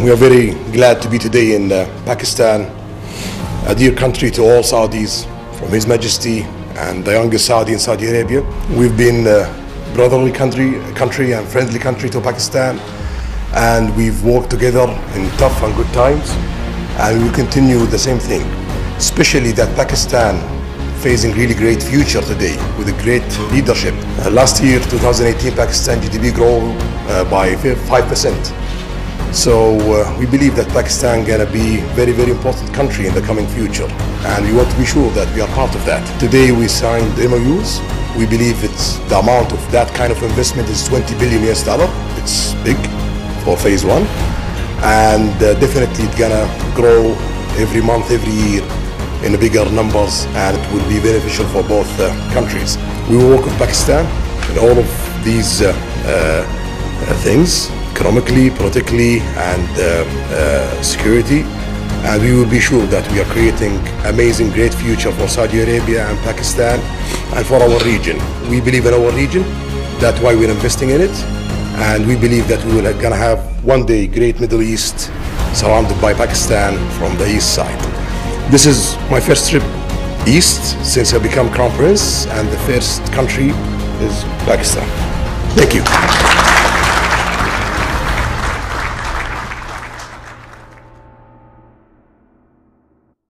We are very glad to be today in uh, Pakistan, a dear country to all Saudis, from His Majesty and the youngest Saudi in Saudi Arabia. We've been a brotherly country, country and friendly country to Pakistan, and we've worked together in tough and good times, and we will continue the same thing. Especially that Pakistan facing really great future today with a great leadership. Uh, last year, 2018, Pakistan GDP grew uh, by 5%. So uh, we believe that Pakistan gonna be very, very important country in the coming future, and we want to be sure that we are part of that. Today we signed the MOUs. We believe it's the amount of that kind of investment is 20 billion US dollar. It's big for phase one, and uh, definitely it's gonna grow every month, every year in bigger numbers, and it will be beneficial for both uh, countries. We will work with Pakistan in all of these uh, uh, things economically, politically, and uh, uh, security. And we will be sure that we are creating amazing, great future for Saudi Arabia and Pakistan and for our region. We believe in our region. That's why we're investing in it. And we believe that we will gonna have one day great Middle East surrounded by Pakistan from the east side. This is my first trip east since I become crown prince and the first country is Pakistan. Thank you.